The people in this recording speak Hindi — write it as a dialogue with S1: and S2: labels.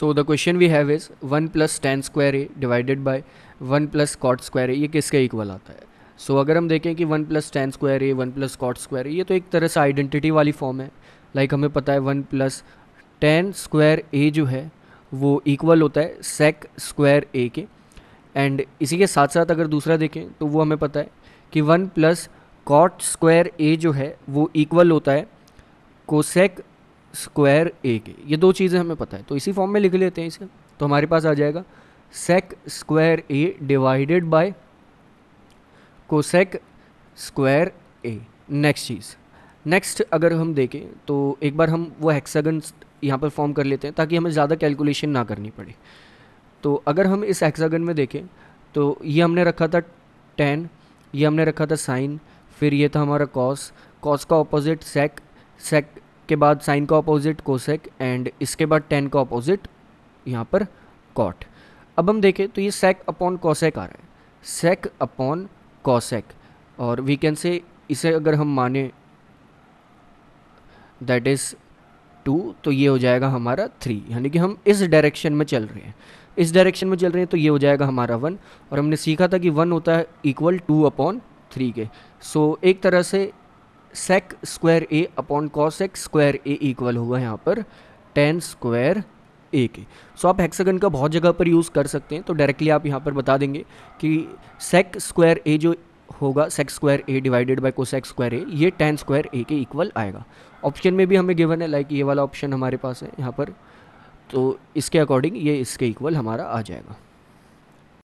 S1: So the question we have is one plus tan square A divided by one plus cot square A ये किसके इक्वल आता है? सो so, अगर हम देखें कि one plus tan square A one plus cot square A ये तो एक तरह से आइडेंटिटी वाली फॉर्म है। लाइक like हमें पता है one plus tan square A जो है वो इक्वल होता है सेक स्क्वायर ए के। एंड इसी के साथ साथ अगर दूसरा देखें तो वो हमें पता है कि one plus cot square A जो है वो इक्वल होता है कोसेक स्क्वायर ए के। ये दो चीज़ें हमें पता है। तो इसी फॉर्म में लिख लेते हैं इसे। तो हमारे पास आ जाएगा sec square A divided by cosec square A next cheese. Next अगर हम देखें तो एक बार हम वो हेक्सागन यहाँ पर फॉर्म कर लेते हैं, ताकि हमें ज़्यादा कैलकुलेशन ना करनी पड़े। तो अगर हम इस हेक्सागन में देखें तो ये हमने रखा था टेन ये हमने रखा था साइन फिर ये था हमारा कॉस कॉस का ऑपोजिट सेक सेक के बाद साइन का अपोजिट कोसेक एंड इसके बाद टेन का अपोजिट यहाँ पर कॉट अब हम देखें तो ये सेक अपॉन कॉसेक आ रहा है। सेक अपॉन कॉसेक और वी कैन से इसे अगर हम माने दैट इज़ टू तो ये हो जाएगा हमारा थ्री यानी कि हम इस डायरेक्शन में चल रहे हैं। इस डायरेक्शन में चल रहे हैं तो ये हो जाएगा हमारा वन और हमने सीखा था कि वन होता है इक्वल टू अपॉन थ्री के। सो so, एक तरह से sec square A upon cos x square A equal होगा यहाँ पर टेन स्क्वायर ए के। सो आप हेक्सागन का बहुत जगह पर यूज़ कर सकते हैं तो डायरेक्टली आप यहाँ पर बता देंगे कि सेक स्क्वायर ए जो होगा sec square A divided by cosec square A ये टेन स्क्वायर ए के इक्वल आएगा। ऑप्शन में भी हमें गिवन है लाइक ये वाला ऑप्शन हमारे पास है यहाँ पर तो इसके अकॉर्डिंग ये इसके इक्वल हमारा आ जाएगा।